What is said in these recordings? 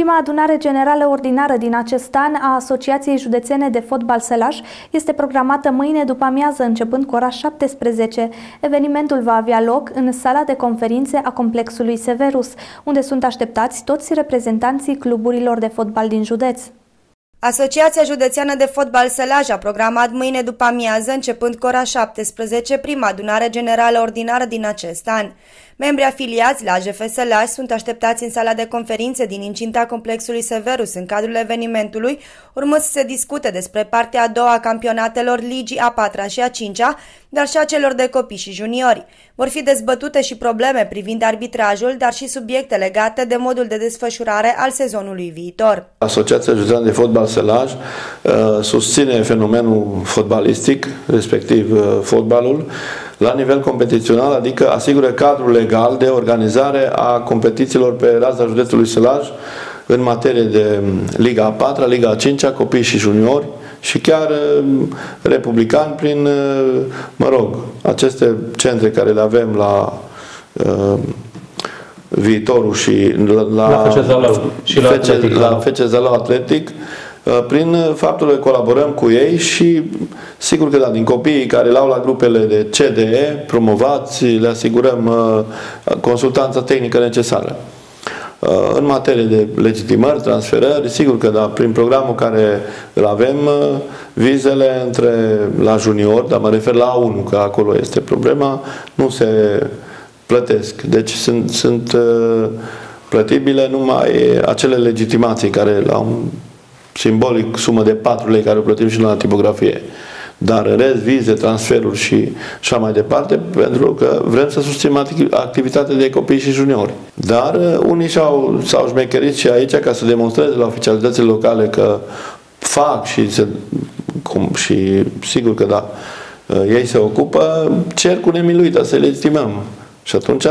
Prima adunare generală ordinară din acest an a Asociației Județene de Fotbal Sălaș este programată mâine după amiază, începând cu ora 17. Evenimentul va avea loc în sala de conferințe a complexului Severus, unde sunt așteptați toți reprezentanții cluburilor de fotbal din județ. Asociația Județeană de Fotbal Sălaj a programat mâine după amiază, începând cu ora 17, prima adunare generală ordinară din acest an. Membrii afiliați la AJF Sălaj sunt așteptați în sala de conferințe din incinta complexului Severus în cadrul evenimentului, urmând să se discute despre partea a doua a campionatelor Ligii a patra și a cincea, dar și a celor de copii și juniori. Vor fi dezbătute și probleme privind arbitrajul, dar și subiecte legate de modul de desfășurare al sezonului viitor. Asociația Județeană de Fotbal Sălaj uh, susține fenomenul fotbalistic, respectiv uh, fotbalul, la nivel competițional, adică asigură cadrul legal de organizare a competițiilor pe raza județului Sălaj în materie de Liga a 4 Liga a 5 copii și juniori și chiar uh, republican prin, mă rog, aceste centre care le avem la uh, viitorul și la, la, la FC Zalău și la, FC, Atletic, la FC Zalău Atletic Uh, prin faptul că colaborăm cu ei și sigur că da, din copiii care le au la grupele de CDE promovați, le asigurăm uh, consultanța tehnică necesară. Uh, în materie de legitimări, transferări, sigur că da, prin programul care îl avem, vizele între la junior, dar mă refer la 1, că acolo este problema, nu se plătesc. Deci sunt, sunt plătibile numai acele legitimații care la un simbolic sumă de 4 lei care o plătim și la tipografie. Dar în rest, vize, transferuri și așa mai departe, pentru că vrem să susținem activitatea de copii și juniori. Dar uh, unii și-au, s-au șmecherit și aici ca să demonstreze la oficialitățile locale că fac și, se, cum, și sigur că da, uh, ei se ocupă, cer cu nemiluită să le estimăm. Și atunci,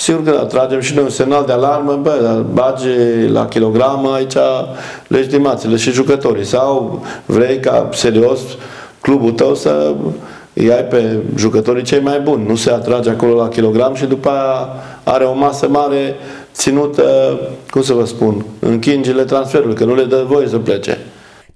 sigur că tragem și noi un semnal de alarmă, bă, bagi la kilogramă aici legitimațiile și jucătorii. Sau vrei ca serios clubul tău să îi ai pe jucătorii cei mai buni. Nu se atrage acolo la kilogram și după aia are o masă mare ținută, cum să vă spun, în chingile transferului, că nu le dă voie să plece.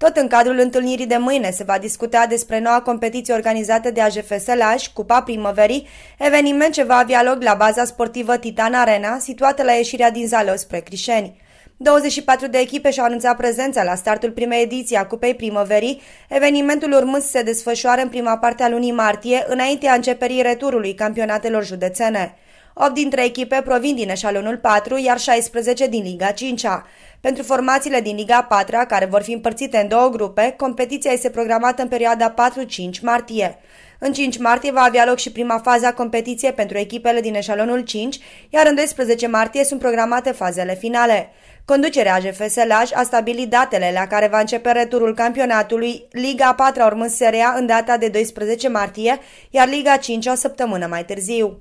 Tot în cadrul întâlnirii de mâine se va discuta despre noua competiție organizată de AJF Sălaș, Cupa Primăverii, eveniment ce va avea loc la baza sportivă Titan Arena, situată la ieșirea din Zalău spre Crișeni. 24 de echipe și-au anunțat prezența la startul primei ediții a Cupei Primăverii, evenimentul urmând să se desfășoare în prima parte a lunii martie, înaintea începerii returului campionatelor județene. 8 dintre echipe provin din eșalonul 4, iar 16 din Liga 5 -a. Pentru formațiile din Liga 4 care vor fi împărțite în două grupe, competiția este programată în perioada 4-5 martie. În 5 martie va avea loc și prima fază a competiției pentru echipele din eșalonul 5, iar în 12 martie sunt programate fazele finale. Conducerea AGF Laj a stabilit datele la care va începe returul campionatului, Liga 4 urmând seria în data de 12 martie, iar Liga 5 o săptămână mai târziu.